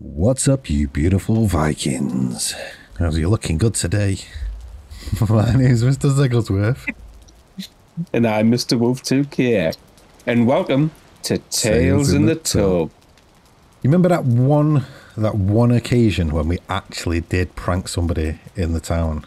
What's up, you beautiful Vikings? Oh, you're looking good today. My name's Mr. Zigglesworth. And I'm Mr. Wolf 2K. And welcome to Tales, in, the, Tub. You remember that one that one occasion when we actually did prank somebody in the town?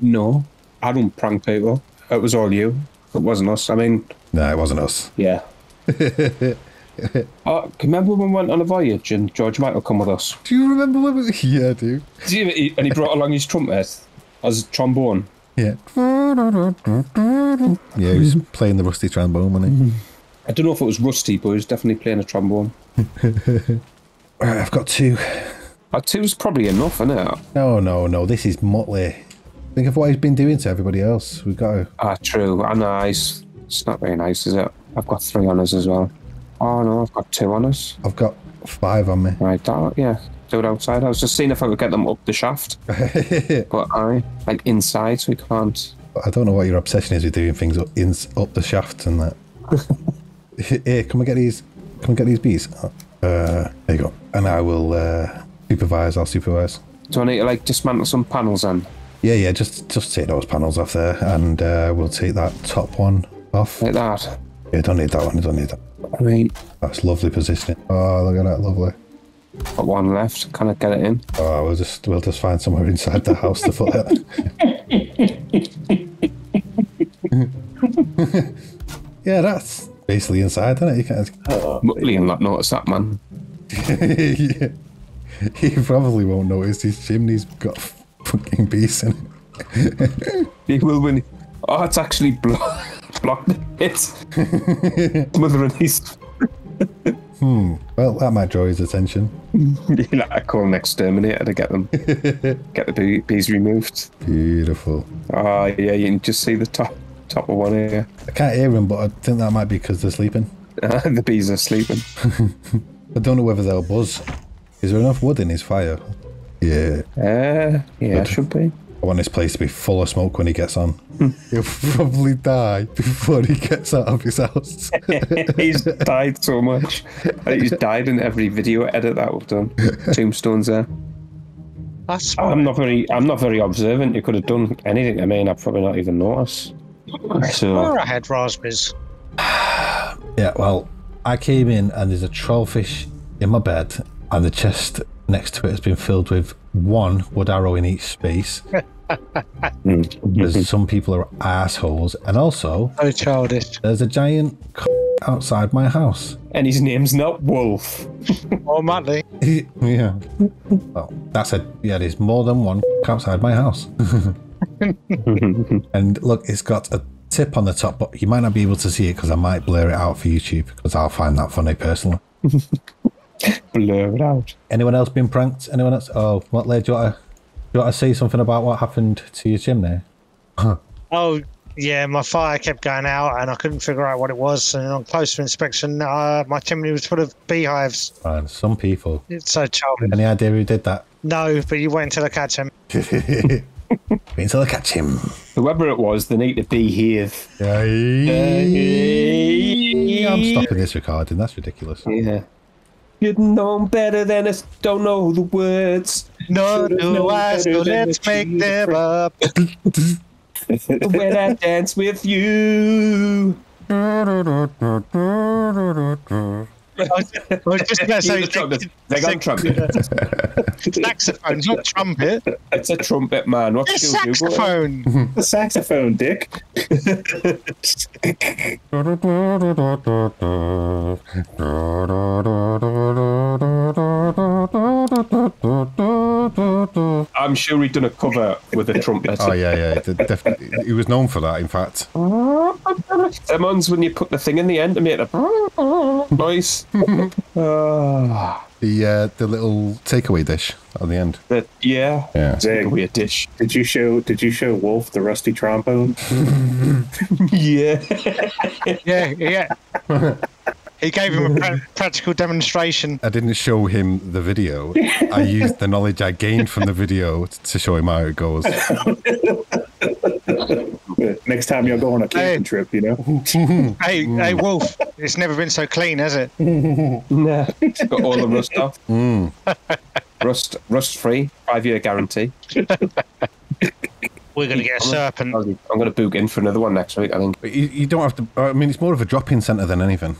No, I don't prank people. It was all you. It wasn't us. I mean, No, it wasn't us. yeah. uh, remember when we went on a voyage and George Michael come with us? Do you remember when we... Yeah, I do. Did you- And he brought along his trumpet as trombone. Yeah. Yeah, he was playing the rusty trombone, wasn't he? I don't know if it was rusty, but he was definitely playing a trombone. Right, I've got two. Uh, two's probably enough, isn't it? No, no, no. This is Mutley. Think of what he's been doing to everybody else. We've got to... Ah, true. I know. It's, it's not very nice, is it? I've got three on us as well. Oh, no, I've got two on us. I've got five on me. Right, that, yeah. Do it outside. I was just seeing if I could get them up the shaft. But I, like inside, so we can't. I don't know what your obsession is with doing things up, in, up the shaft and that. Here, come and get these. Can we get these bees. Uh, there you go. And I will uh, supervise. I'll supervise. Do I need to like dismantle some panels then? Yeah, yeah. Just just take those panels off there, and uh, we'll take that top one off. Like that? Yeah, don't need that one. Don't need that. I mean, That's lovely positioning. Oh, look at that, lovely. got one left. Can I get it in? Oh, we'll just we'll just find somewhere inside the house to put it. yeah, that's basically inside, isn't it? You can't. Mutley and not notice that, man. yeah. He probably won't notice his chimney's got fucking bees in it. He will when. Oh, it's actually blo- blocked it. Mother and hmm. Well, that might draw his attention. know, I call an exterminator to get them, get the bees removed. Beautiful. Oh yeah, you can just see the top top of one here. I can't hear him, but I think that might be because they're sleeping. the bees are sleeping. I don't know whether they'll buzz. Is there enough wood in his fire? Yeah. Uh, yeah, should be. I want this place to be full of smoke when he gets on. He'll probably die before he gets out of his house. he's died so much. He's died in every video edit that we've done. Tombstones there. That's I'm not very I'm not very observant. You could have done anything to me and I'd probably not even notice. So where I had raspberries. yeah, well, I came in and there's a trollfish in my bed, and the chest next to it has been filled with one wood arrow in each space. There's some people are assholes, and also So childish. there's a giant c- outside my house. and his name's not Wolf. Oh, Mutley. yeah. Well, that's a yeah. There's more than one c- outside my house. and look, it's got a tip on the top, but you might not be able to see it because I might blur it out for YouTube because I'll find that funny personally. Blur it out. Anyone else been pranked? Anyone else? Oh, what lad? Do you want to, do you want to say something about what happened to your chimney? Oh, yeah, my fire kept going out and I couldn't figure out what it was. And on closer inspection, uh, my chimney was full of beehives. Man, some people. It's so childish. Any idea who did that? No, but you wait until I catch him. Wait until I catch him. Whoever it was, they need to behave. Yeah, I'm stopping this recording. That's ridiculous. Yeah. You'd known better than us, don't know the words. No, Should've do known I, so let's make them a up. When I dance with you. I was just going to say, the trumpet. They got trumpet. saxophone, not trumpet. It's a trumpet, man. What It's skills you got? saxophone. The saxophone, I'm sure he'd done a cover with a trumpet. Oh yeah, yeah. d- Definitely, he was known for that. In fact, Them ones when you put the thing in the end to make a noise. Ah, the uh, the little takeaway dish on the end. but yeah, Yeah. Zig, weird dish. did you show did you show Wolf the rusty trombone? Yeah. Yeah, yeah. He gave him a pra- practical demonstration. I didn't show him the video. I used the knowledge I gained from the video to show him how it goes. Next time you'll go on a camping Hey. trip, you know. Hey, hey, Wolf, it's never been so clean, has it? Nah, it's got all the rust off. Mm. Rust, rust free, five year guarantee. We're gonna get a serpent. I'm going to book in for another one next week. I think. You, you don't have to. I mean, it's more of a drop-in centre than anything.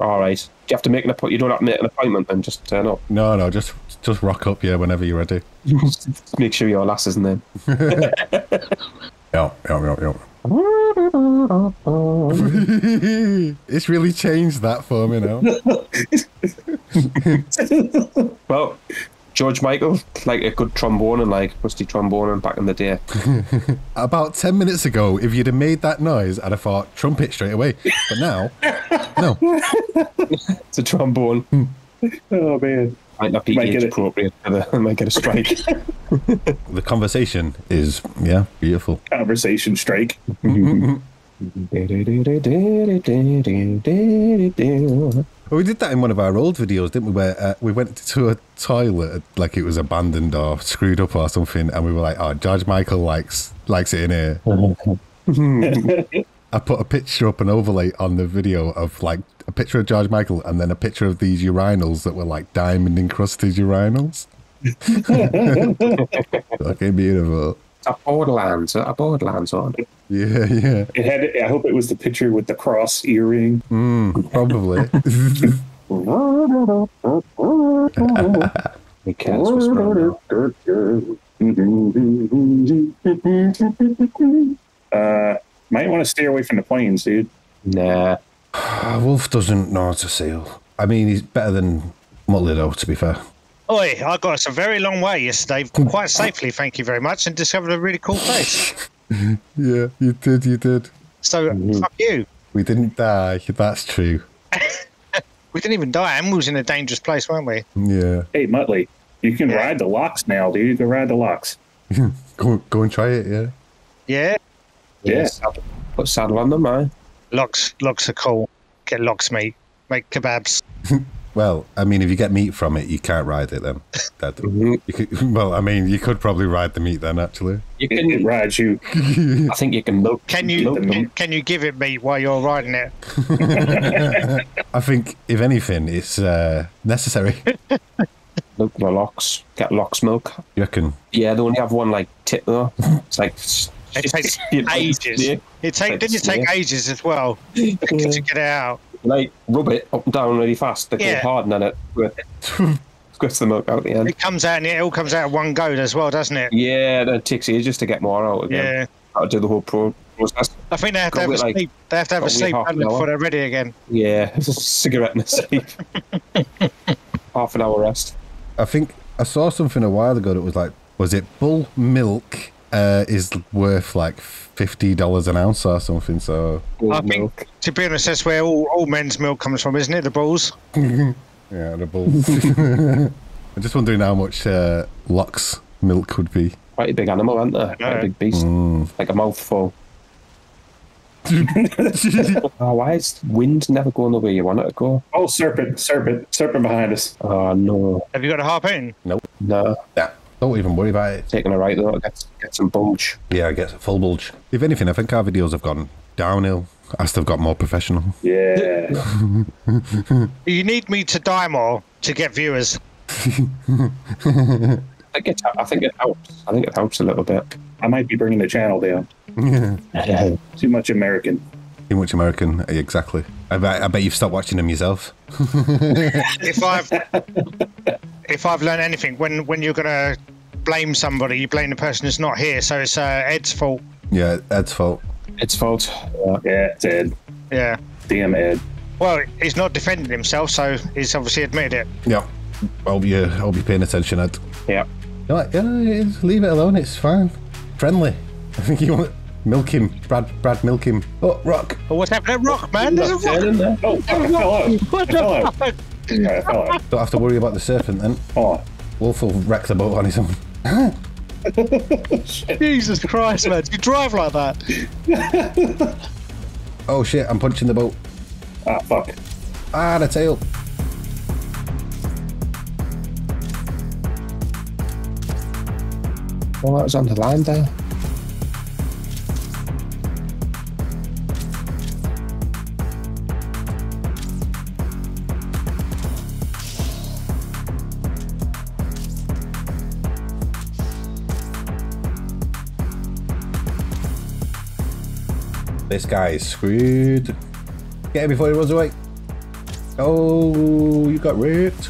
All right. Do you have to make an appointment? You don't have to make an appointment and just turn up. No, no, just just rock up, yeah, whenever you're ready. Just make sure your lass isn't there. Yeah, yeah, yeah, yeah. it's really changed that for me now. Well, George Michael, like a good trombone and like rusty trombone and back in the day. About 10 minutes ago, if you'd have made that noise, I'd have thought trumpet straight away. But now, no. It's a trombone. Oh man. Might not be Might age get appropriate. for the- Might get a strike. The conversation is, yeah, beautiful. Conversation strike. Well, we did that in one of our old videos, didn't we? Where uh, we went to a toilet like it was abandoned or screwed up or something, and we were like, "Oh, George Michael likes likes it in here." I put a picture up, an overlay on the video of like a picture of George Michael, and then a picture of these urinals that were like diamond encrusted urinals. Fucking beautiful. a Borderlands, a Borderlands on. Yeah, yeah, It had. I hope it was the picture with the cross earring. mm, probably. Who cares what's? Uh, might want to stay away from the plains, dude. Nah. Ah, Wolf doesn't know how to sail. I mean, he's better than Mutley, though. To be fair. Oi, I got us a very long way yesterday, quite safely, thank you very much, and discovered a really cool place. Yeah, you did. You did. So, fuck you. We didn't die. That's true. We didn't even die, and we was in a dangerous place, weren't we? Yeah. Hey, Mutley, you can ride the Lox now, dude. You can ride the Lox. Go, go and try it. Yeah. Yeah. Yeah. saddle- Put saddle on them, man. Lox, Lox are cool. Get Lox, meat. Make kebabs. Well, I mean, if you get meat from it, you can't ride it then. That, Mhm. you could, well, I mean, you could probably ride the meat then, actually. You It, it can. rides you. I think you can milk. Can you milk can, can you give it meat while you're riding it? I think, if anything, it's uh, necessary. milk the Lox. Get Lox milk. You reckon? Yeah, they only have one like tip though. It's like It takes ages. yeah. It take didn't it take snake. ages as well to get it out? Like rub it up and down really fast. They Yeah. go hard and then it squirts squirts the milk out the end. It comes out and it all comes out at one go as well, doesn't it? Yeah, then it takes ages to get more out again. Yeah. Got to do the whole pro- process. I think they have to have a like- sleep. They have to have a got wait sleep half an pattern hour. before they're ready again. Yeah, cigarette and a sleep. Half an hour rest. I think I saw something a while ago that was like, was it bull milk uh, is worth like fifty dollars an ounce or something? So I Milk. think, to be honest, that's where all, all men's milk comes from, isn't it? The bulls. yeah, the bulls. I'm just wondering how much uh, Lox milk would be. Quite a big animal, aren't they? Quite Yeah. a big beast. Like a mouthful. oh, why is wind never going the way you want it to go? Oh, serpent, serpent, serpent behind us. Oh, no. Have you got a harpoon? Nope. No. Yeah, don't even worry about it. Taking a right though, get, get some bulge. Yeah, I get a full bulge. If anything, I think our videos have gone downhill as they've got more professional. Yeah. You need me to die more to get viewers. I think, it, I think it helps. I think it helps a little bit. I might be bringing the channel down. Too much American. Too much American, exactly. I bet, I bet you've stopped watching them yourself. If I've if I've learned anything, when when you're gonna blame somebody, you blame the person who's not here. So it's uh, Edd's fault. Yeah, Edd's fault. It's fault. Yeah. Yeah, it's Edd. Yeah. Damn Edd. Well, he's not defending himself, so he's obviously admitted it. Yeah. I'll be, uh, I'll be paying attention, Edd. yeah. You're like, yeah, leave it alone. It's fine. Friendly. I think you want milk him, Brad. Brad, milk him. Oh, rock. Oh, what's happened? Rock, man. There's a rock. in there. Oh, fuck, I fell out. What the fuck? Yeah, I fell out. Don't have to worry about the serpent then. Oh, Wolf will wreck the boat on his own. Jesus Christ, man! You drive like that? Oh shit! I'm punching the boat. ah, fuck. Ah, the tail. Oh, that was on the line there. This guy is screwed. Get him before he runs away. Oh, you got raped.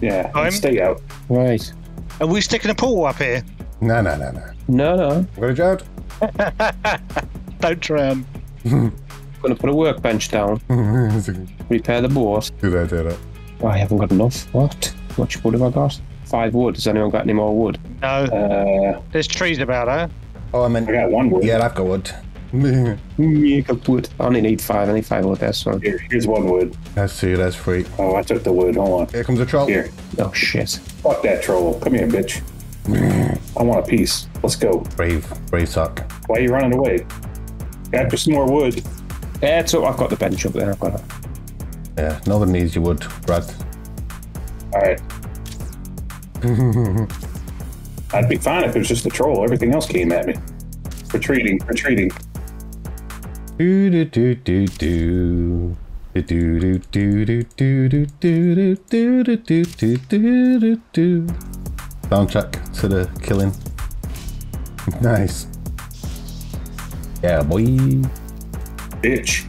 Yeah, I'm- stay out. Right. Are we sticking a pool up here? No, no, no, no. No, no. I'm gonna drown. Don't drown. Gonna put a workbench down. Repair the boat. that, do that. Oh, I haven't got enough. What? What much wood have I got? Five wood. Has anyone got any more wood? No, Uh, there's trees about, huh? Oh, I meant. I got one wood. Yeah, I've got wood. Yeah, mm, got wood. I only need five. I need five wood there, so. Here, here's one wood. That's two, that's three. Oh, I took the wood. Hold on. Here comes a troll. Here, Oh, shit. fuck that troll. Come here, bitch. Mm. I want a piece. Let's go. Brave, brave talk. Why are you running away? After some more wood. Yeah, so I've got the bench up there. I've got it. Yeah, no one needs your wood, Brad. All right. I'd be fine if it was just a troll. Everything else came at me. Retreating, retreating. Do do do do do. Do do do do do do do do do do do do do do. Soundtrack to the killing. Nice. Yeah, boy. Bitch.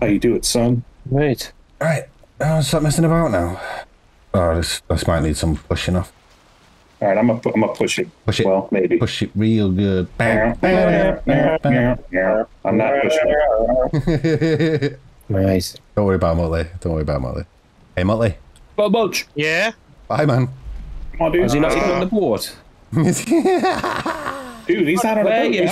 How you do it, son? Right. Right, uh, stop messing about now. Oh, this this might need some pushing off. All right, I'm gonna pu- I'm gonna push it. Push it. Well, maybe. Push it real good. Bam, I'm bam, bam, bam. not pushing it. Right. Don't worry about Mutley. Don't worry about Mutley. Hey, Mutley. Well, Bulge. Yeah? Bye, man. Come on, dude. Is he not even on the board? Dude, he's not on the Where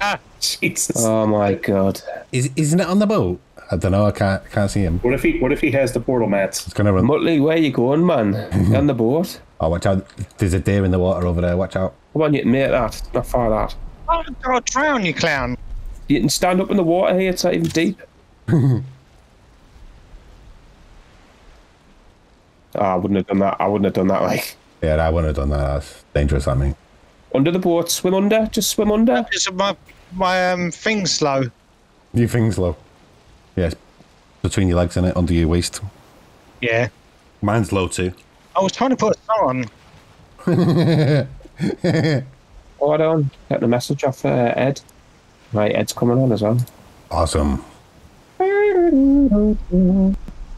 boat. Jesus. Oh my god. Is isn't it on the boat? I don't know. I can't can't see him. What if he What if he has the portal mats? It's gonna run. Mutley, where you going, man? On the boat? Oh, watch out! There's a deer in the water over there. Watch out! Come on, you can make that. Not far that. Oh, God, drown, you clown. You can stand up in the water here. It's not even deep. oh, I wouldn't have done that. I wouldn't have done that. Like Yeah, I wouldn't have done that. That's dangerous. I mean, under the boat, swim under. Just swim under. Is my, my um, thing slow? you things low. Yes, between your legs and it, under your waist. Yeah. Mine's low too. I was trying to put a song on. Hold on. Get the message off uh, Edd. Right, Edd's coming on as well. Awesome.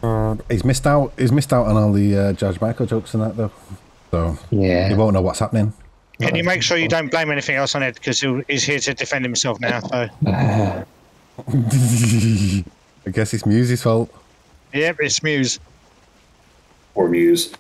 Uh, he's missed out. He's missed out on all the uh, George Michael jokes and that though. So yeah, he won't know what's happening. Can you make sure you don't blame anything else on Edd because he's here to defend himself now? So, I guess it's Mewws's fault. yep, it's Mewws. Or Mewws.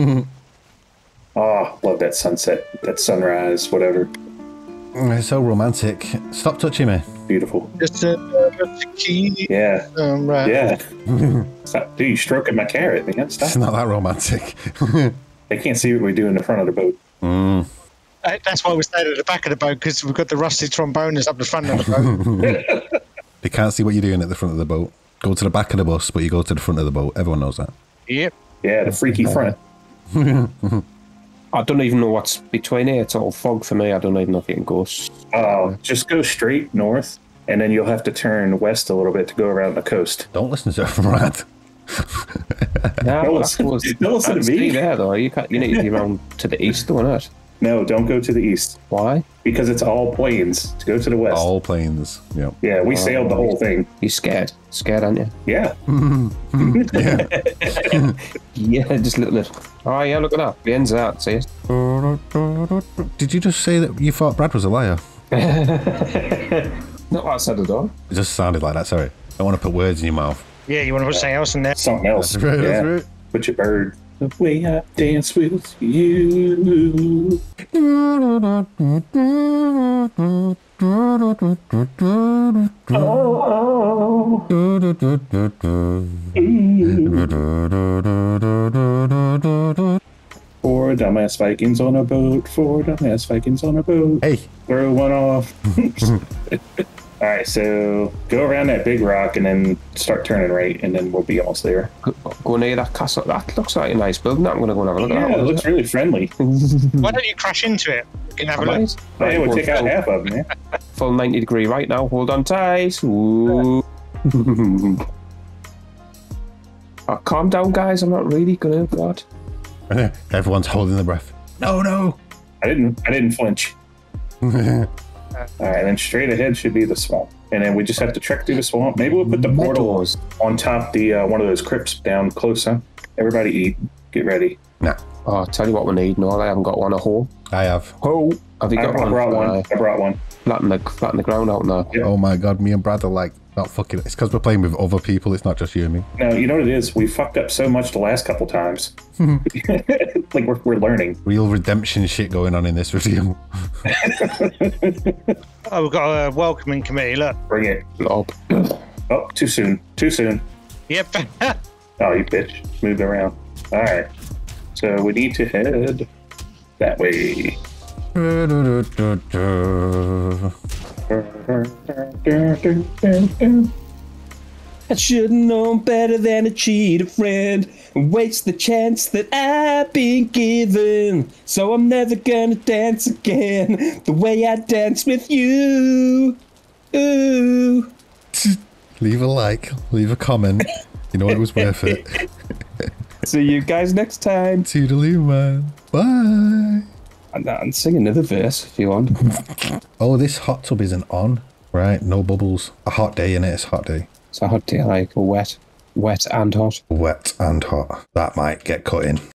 oh, love that sunset, that sunrise, whatever. Mm, It's so romantic. Stop touching me. Beautiful. Just a, a key. Yeah, Um, right. yeah. Stop, dude, you stroking my carrot, man. It's not that romantic. They can't see what we do in the front of the boat. Uh, That's why we stayed at the back of the boat because we've got the rusty tromboners up the front of the boat. they can't see what you're doing at the front of the boat. Go to the back of the bus, but you go to the front of the boat. Everyone knows that. yep. Yeah, the freaky front. I don't even know what's between here. It's all fog for me. I don't even know if you can go. s- Oh, just go straight north, and then you'll have to turn west a little bit to go around the coast. Don't listen to Brad. Nah, Don't well, listen- that goes- don't listen to that's me. stay there though. You can't. You need to be around to the east, don't it? No, don't go to the east Why? because it's all plains. To go to the west. All plains. Yep. Yeah, we sailed the whole thing. You scared? Scared, aren't you? Yeah. Yeah, yeah, just a little bit. Oh yeah, look at that. The ends out. See it? Did you just say that you thought Brad was a liar? Not what I said at all. It just sounded like that. Sorry. I don't want to put words in your mouth. Yeah, you want to put something else in there? Something else. That's right, yeah. that's right. Put your bird. The way I dance with you. Four dumbass Vikings on a boat. Four dumbass Vikings on a boat. Hey, Throw one off. All right, so go around that big rock and then start turning right, and then we'll be almost there. Go, go near that castle. That looks like a nice building. I'm gonna go and have a look Yeah, at it looks really friendly. Why don't you crash into it? You can have a look. Right. Oh, hey, we'll Right, take out full, half of them, man. full 90 degree right now. Hold on tight. Ooh. oh, calm down, guys. I'm not really gonna. What? everyone's holding their breath. No, no. I didn't. I didn't flinch. All right, then straight ahead should be the swamp, and then we just have to trek through the swamp. Maybe we'll put the portal Meadows. on top the uh, one of those crypts down closer. Everybody eat. Get ready. Nah, Oh, I'll tell you what we need. No, I haven't got one. A hoe. I have. Hoe. Have you I, got I one? brought one. Aye. I brought one. Flatten the flatten the ground out now. Yeah. Oh my god, me and Brad are like not fucking. It's because we're playing with other people. It's not just you and me. No, you know what it is? We fucked up so much the last couple times. like we're, we're learning. Real redemption shit going on in this video. Oh, we've got a welcoming committee. Look. Bring it. Lob. Oh, too soon. Too soon. Yep. Oh, you bitch. Moved around. All right. So we need to head that way. I should have known better than to cheat a friend and waste the chance that I've been given. So I'm never gonna dance again the way I dance with you. Ooh. leave a like, leave a comment. You know it was worth it. See you guys next time. Toodaloo, man. Bye. And, uh, and sing another verse if you want. Oh, this hot tub isn't on. Right, no bubbles. A hot day in it. It's a hot day. It's a hot day, like wet, wet and hot. Wet and hot. That might get cut in.